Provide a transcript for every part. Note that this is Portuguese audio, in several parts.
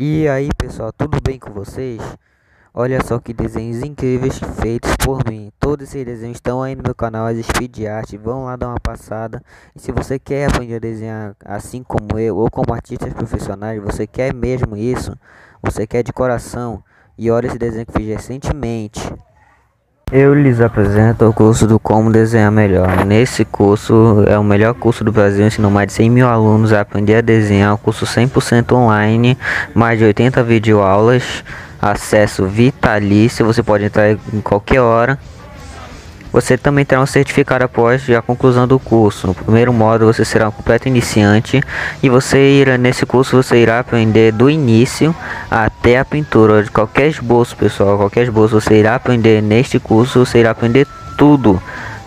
E aí pessoal, tudo bem com vocês? Olha só que desenhos incríveis feitos por mim. Todos esses desenhos estão aí no meu canal, as Speed Art. Vão lá dar uma passada. E se você quer aprender a desenhar assim como eu, ou como artistas profissionais, você quer mesmo isso, você quer de coração. E olha esse desenho que fiz recentemente. Eu lhes apresento o curso do Como Desenhar Melhor. Nesse curso é o melhor curso do Brasil, ensinou mais de 100 mil alunos a aprender a desenhar, um curso 100% online, mais de 80 videoaulas, acesso vitalício, você pode entrar em qualquer hora. Você também terá um certificado após a conclusão do curso. No primeiro módulo você será um completo iniciante e você irá nesse curso você irá aprender do início até a pintura de qualquer esboço, pessoal, qualquer esboço você irá aprender neste curso, você irá aprender tudo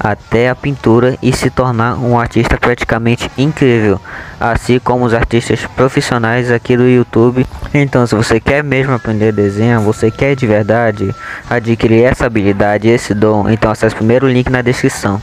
até a pintura e se tornar um artista praticamente incrível, assim como os artistas profissionais aqui do YouTube. Então, se você quer mesmo aprender a desenhar, você quer de verdade adquirir essa habilidade, esse dom, então acesse o primeiro link na descrição.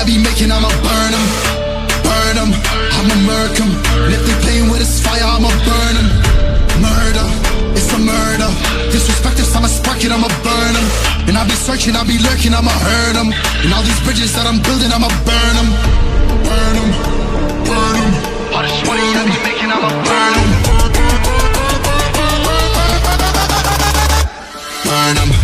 I be making, I'ma burn them. Burn them, I'ma murk them. And if they playing with this fire, I'ma burn them. Murder, it's a murder. Disrespect us, I'ma spark it, I'ma burn them. And I'll be searching, I'll be lurking, I'ma hurt them. And all these bridges that I'm building, I'ma burn them. Burn them, burn them. All this money I be making, I'ma burn them. Burn them.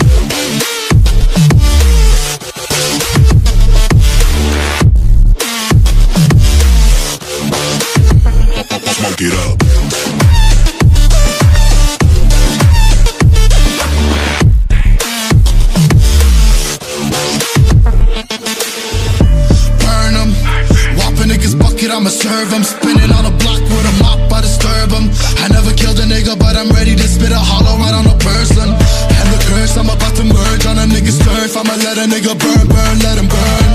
Them. Spinning on a block with a mop, I disturb them. I never killed a nigga, but I'm ready to spit a hollow right on a person. And the curse, I'm about to merge on a nigga's turf. I'ma let a nigga burn, burn, let him burn.